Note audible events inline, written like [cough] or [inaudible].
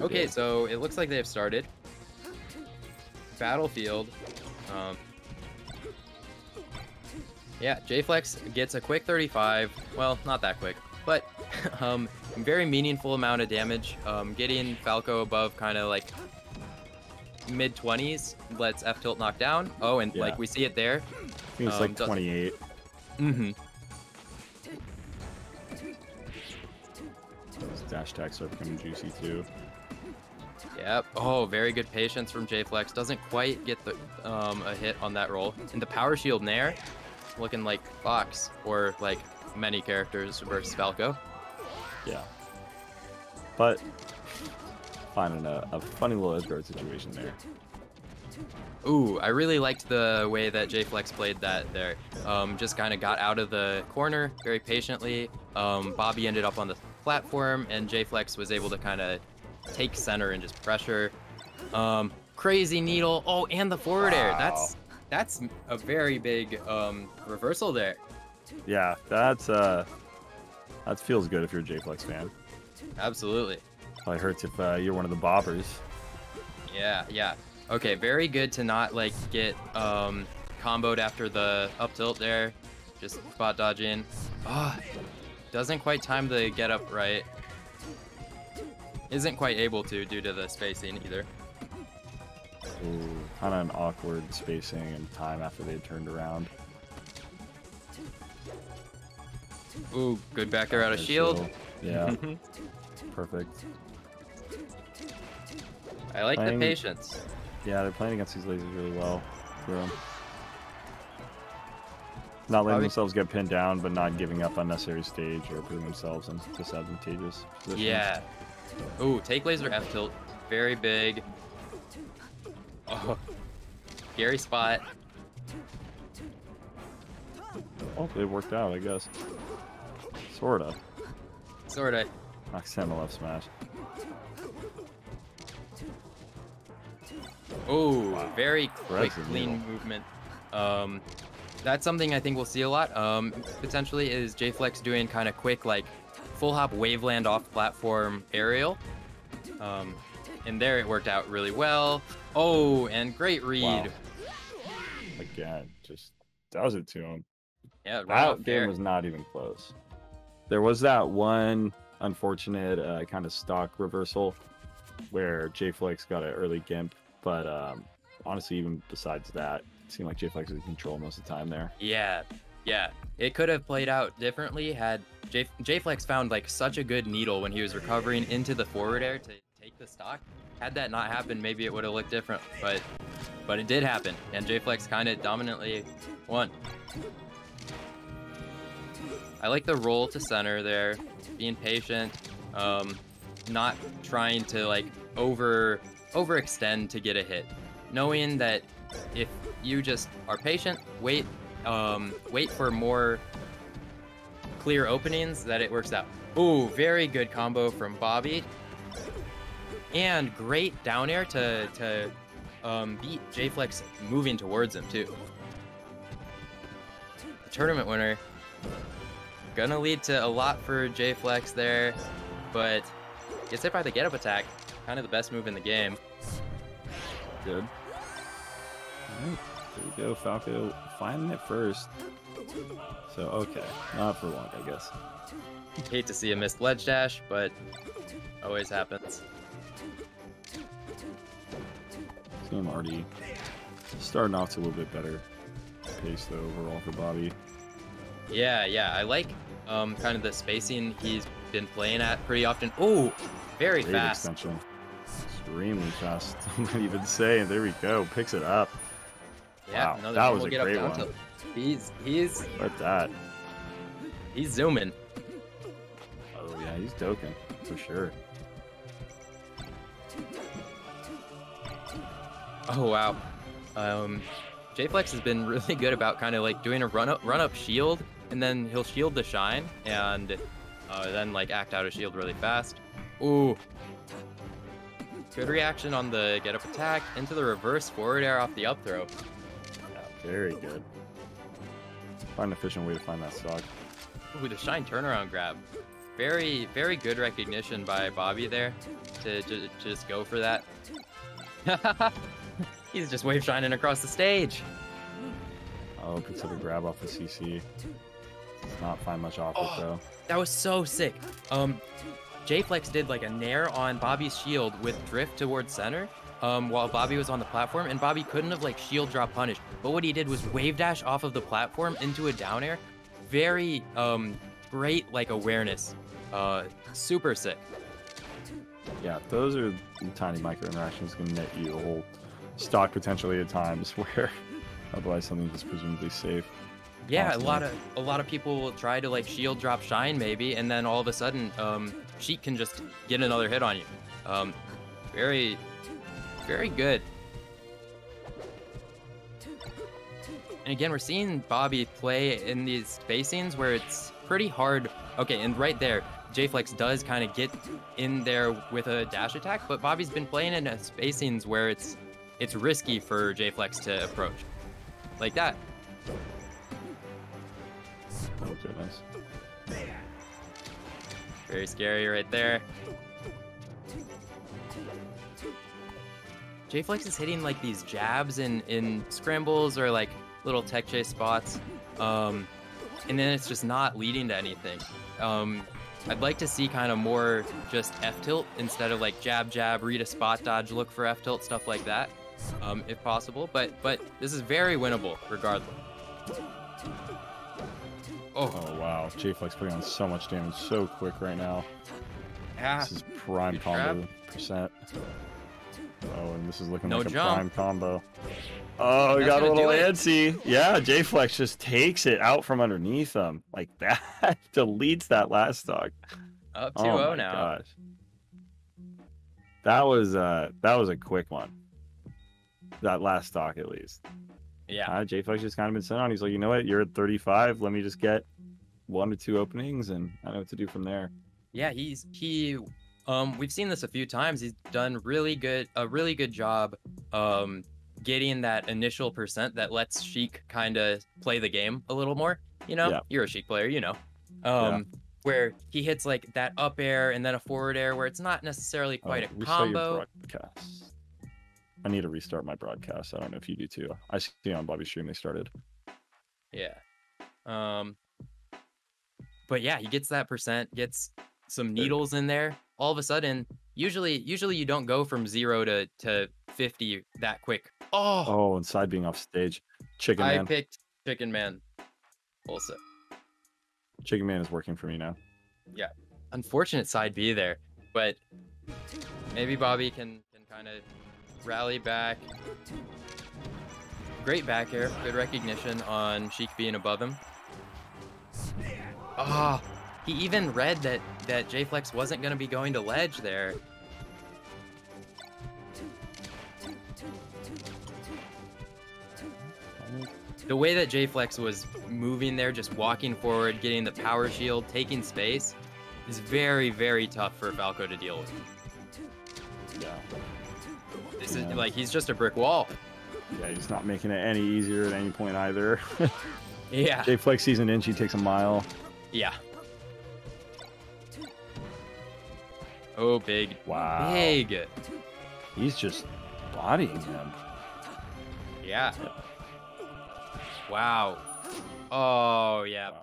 Okay, day. so it looks like they've started. Battlefield. Um, yeah, JFlex gets a quick 35. Well, not that quick, but [laughs] um, very meaningful amount of damage. Um, getting Falco above kind of like mid 20s lets F tilt knock down. Oh, and Yeah. like we see it there. I think it's um, like 28. Mm-hmm. Dash attacks are becoming juicy too. Yep. Oh, very good patience from JFlex. Doesn't quite get the um, a hit on that roll. And the power shield Nair, looking like Fox or like many characters versus Falco. Yeah. But finding a, a funny little Edgeguard situation there. Ooh, I really liked the way that JFlex played that there. Um, just kind of got out of the corner very patiently. Um, Bobby ended up on the platform, and JFlex was able to kind of take center and just pressure. Um, crazy needle. Oh, and the forward air. That's that's a very big um, reversal there. Yeah, that's uh that feels good if you're a JFlex fan. Absolutely. Probably hurts if uh, you're one of the bobbers. Yeah, yeah. Okay, very good to not like get um comboed after the up tilt there. Just spot dodging. Ah, doesn't quite time the get up right. Isn't quite able to due to the spacing either. Ooh, kind of an awkward spacing and time after they turned around. Ooh, good back air out of Their shield. Yeah, [laughs] perfect. I like the patience. Yeah, they're playing against these lasers really well. for 'em. Not letting Bobby- themselves get pinned down, but not giving up unnecessary stage or putting themselves in disadvantageous positions. Yeah. Ooh, take laser F tilt. Very big. Oh. Scary spot. Oh, they worked out, I guess. Sorta. Sorta. Knocks him a left smash. Oh, very quick, clean movement. Um, that's something I think we'll see a lot. Um, potentially is JFlex doing kind of quick, like full hop waveland off platform aerial. Um, and there it worked out really well. Oh, and great read. Wow. Again, just does it to him. Yeah, right That game there. was not even close. There was that one unfortunate uh, kind of stock reversal where JFlex got an early gimp, but um, honestly, even besides that, seemed like JFlex was in control most of the time there. Yeah, yeah. It could have played out differently had J JFlex found like such a good needle when he was recovering into the forward air to take the stock. Had that not happened, maybe it would have looked different. But but it did happen, and JFlex kind of dominantly won. I like the roll to center there, being patient, um, not trying to like over overextend to get a hit, knowing that if you just are patient, wait, um, wait for more clear openings, that it works out. Ooh, very good combo from Bobby, and great down air to to um, beat JFlex moving towards him too. Tournament winner. Gonna lead to a lot for JFlex there, but gets hit by the get up attack. Kind of the best move in the game. Good. Alright, there we go. Falco finding it first. So, okay. Not for long, I guess. Hate to see a missed ledge dash, but always happens. This game already starting off to a little bit better pace, though, overall for Bobby. Yeah, yeah, I like um, kind of the spacing he's been playing at pretty often. Oh, very Great fast. extension. Extremely fast. [laughs] I might even say. There we go. Picks it up. Yeah, Wow, another that was a great one. He's he's Look at that. he's zooming. Oh, yeah, he's doking. For sure. Oh wow. Um, JFlex has been really good about kind of like doing a run up run up shield, and then he'll shield the shine, and uh, then like act out a shield really fast. Ooh. Good reaction on the get up attack into the reverse forward air off the up throw. Yeah, very good. Find an efficient way to find that stock. Ooh, the shine turnaround grab. Very, very good recognition by Bobby there. to, just go for that. [laughs] He's just wave shining across the stage. Oh, consider grab off the CC. Does not find much off Oh. it though. That was so sick. Um, J-Flex did like a nair on Bobby's shield with drift towards center. Um, while Bobby was on the platform, and Bobby couldn't have like shield drop punish. But what he did was wave dash off of the platform into a down air. Very um great like awareness. Uh, super sick. Yeah, those are tiny micro interactions can net you a whole stock potentially at times [laughs] where otherwise something just presumably safe. Yeah, a lot of a lot of people will try to like shield drop shine maybe, and then all of a sudden, um, Sheik can just get another hit on you. Um, very, very good. And again, we're seeing Bobby play in these spacings where it's pretty hard. Okay, and right there, J-Flex does kind of get in there with a dash attack, but Bobby's been playing in spacings where it's it's risky for J-Flex to approach. Like that. Oh goodness. Very scary right there. J-Flex is hitting like these jabs in, in scrambles or like little tech chase spots. Um, and then it's just not leading to anything. Um, I'd like to see kind of more just F tilt instead of like jab jab, read a spot dodge, look for F tilt, stuff like that, um, if possible. But but this is very winnable regardless. Oh, Oh wow, J-Flex putting on so much damage so quick right now. yeah. This is prime combo percent. Oh, and this is looking No like a prime combo. Oh, we got a little antsy. Yeah, J-Flex just takes it out from underneath him like [laughs] that. Deletes that last stock. Up Oh 2-0 my now. gosh. That was uh that was a quick one. That last stock at least. Yeah. Uh, J-Flex just kind of been sent on. He's like, you know what? You're at 35. Let me just get one or two openings, and I know what to do from there. Yeah, he's he um we've seen this a few times. He's done really good a really good job um getting that initial percent that lets Sheik kind of play the game a little more, you know? Yeah. You're a Sheik player, you know. Um where he hits like that up air and then a forward air where it's not necessarily quite Oh, a combo. I need to restart my broadcast. I don't know if you do too. I see on Bobby's stream they started. Yeah. Um but yeah, he gets that percent, gets some needles in there. All of a sudden, usually usually you don't go from 0 to to 50 that quick. Oh, Oh, and side being off stage. Chicken I Man. picked Chicken Man also. Chicken Man is working for me now. Yeah. Unfortunate side B there, but maybe Bobby can can kind of rally back. Great back air, good recognition on Sheik being above him. Ah, he even read that that J Flex wasn't going to be going to ledge there. The way that J Flex was moving there, just walking forward, getting the power shield, taking space, is very, very tough for Falco to deal with. Yeah. This Yeah. like he's just a brick wall. Yeah, he's not making it any easier at any point either. [laughs] Yeah. J Flex sees an inch, he takes a mile. Yeah. Oh, big. Wow. Big. He's just bodying him. Yeah. Wow. Oh, yeah. Wow.